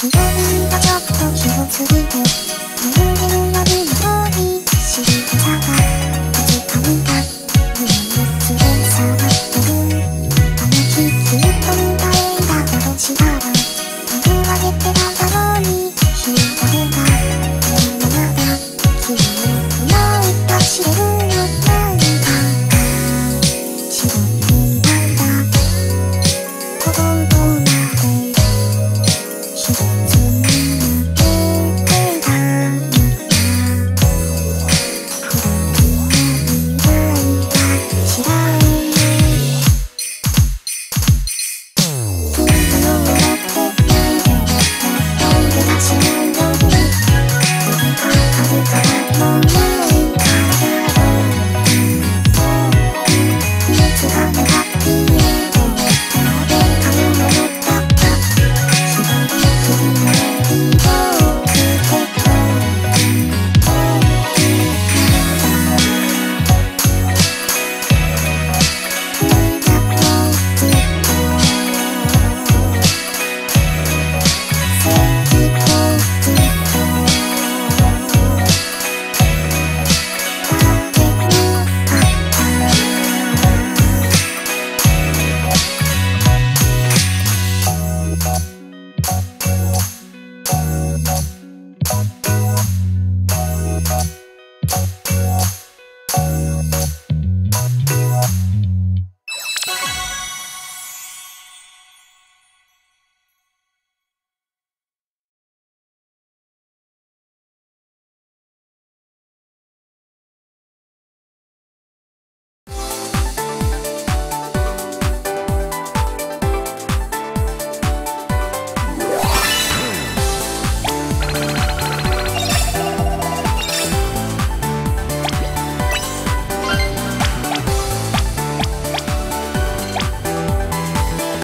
気がちょっと広すぎて comigo.